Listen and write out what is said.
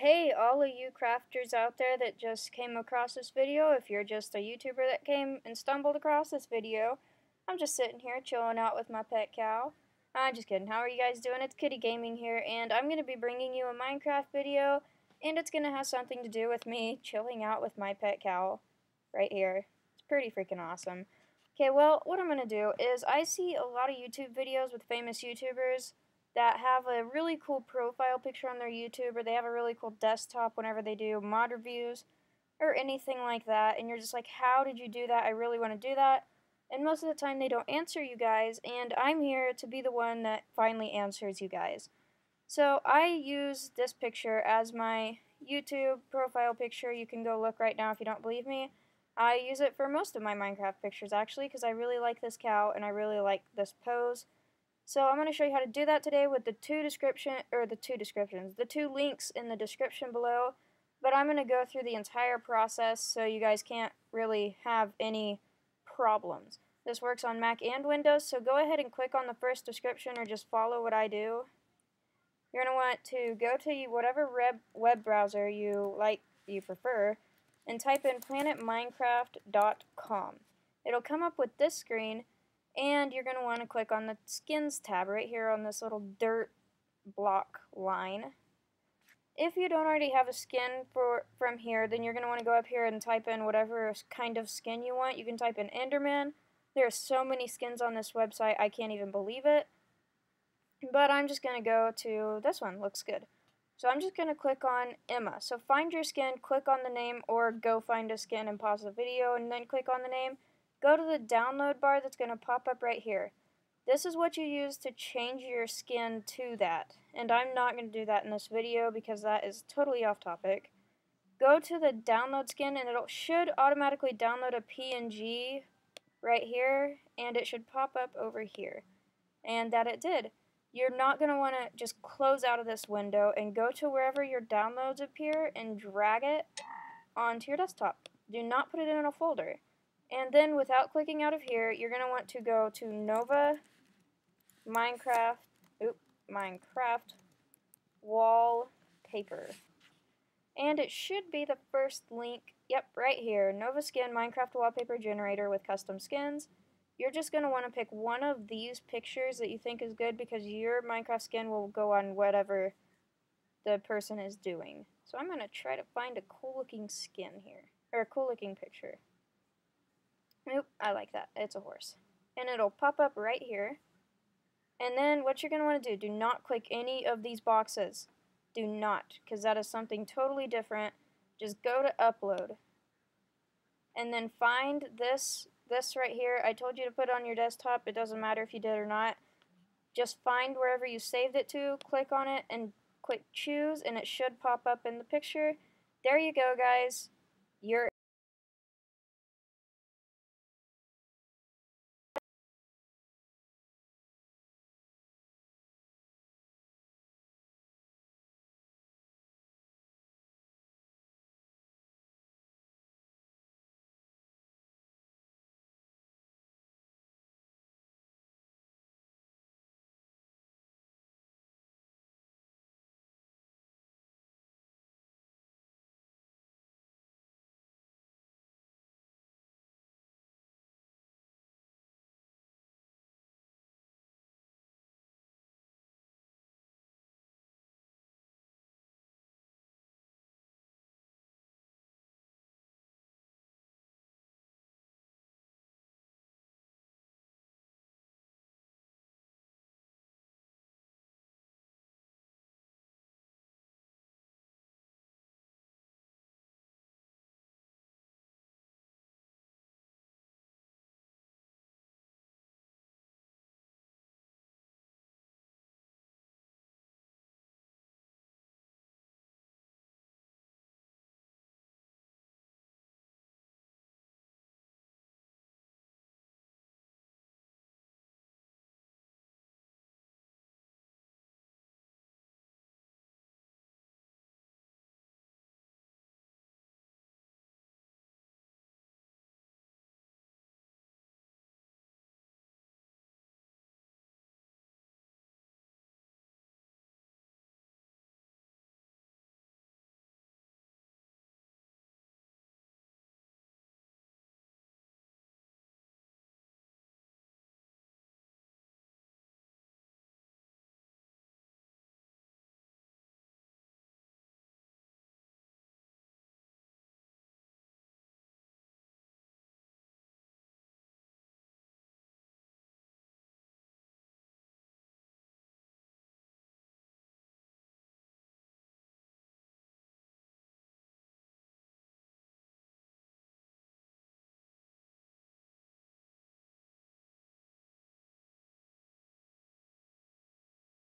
Hey, all of you crafters out there that just came across this video, if you're just a YouTuber that came and stumbled across this video, I'm just sitting here chilling out with my pet cow. I'm just kidding. How are you guys doing? It's Kitty Gaming here, and I'm going to be bringing you a Minecraft video, and it's going to have something to do with me chilling out with my pet cow right here. It's pretty freaking awesome. Okay, well, what I'm going to do is I see a lot of YouTube videos with famous YouTubers, that have a really cool profile picture on their YouTube or they have a really cool desktop whenever they do mod reviews or anything like that and you're just like how did you do that? I really want to do that. And most of the time they don't answer you guys and I'm here to be the one that finally answers you guys. So I use this picture as my YouTube profile picture. You can go look right now if you don't believe me. I use it for most of my Minecraft pictures actually because I really like this cow and I really like this pose so I'm going to show you how to do that today with the two description or the two descriptions, the two links in the description below. But I'm going to go through the entire process so you guys can't really have any problems. This works on Mac and Windows, so go ahead and click on the first description or just follow what I do. You're going to want to go to whatever web browser you like, you prefer, and type in planetminecraft.com. It'll come up with this screen, and you're going to want to click on the skins tab right here on this little dirt block line. If you don't already have a skin for from here, then you're going to want to go up here and type in whatever kind of skin you want. You can type in Enderman. There are so many skins on this website, I can't even believe it. But I'm just going to go to this one. Looks good. So I'm just going to click on Emma. So find your skin, click on the name, or go find a skin and pause the video, and then click on the name go to the download bar that's going to pop up right here. This is what you use to change your skin to that. And I'm not going to do that in this video because that is totally off topic. Go to the download skin and it should automatically download a PNG right here. And it should pop up over here. And that it did. You're not going to want to just close out of this window and go to wherever your downloads appear and drag it onto your desktop. Do not put it in a folder. And then without clicking out of here, you're going to want to go to Nova Minecraft, oop, Minecraft wallpaper. And it should be the first link, yep, right here, Nova Skin Minecraft wallpaper generator with custom skins. You're just going to want to pick one of these pictures that you think is good because your Minecraft skin will go on whatever the person is doing. So I'm going to try to find a cool looking skin here, or a cool looking picture. Nope, I like that. It's a horse. And it'll pop up right here. And then what you're going to want to do, do not click any of these boxes. Do not, because that is something totally different. Just go to upload. And then find this, this right here. I told you to put on your desktop. It doesn't matter if you did or not. Just find wherever you saved it to, click on it, and click choose, and it should pop up in the picture. There you go, guys. Your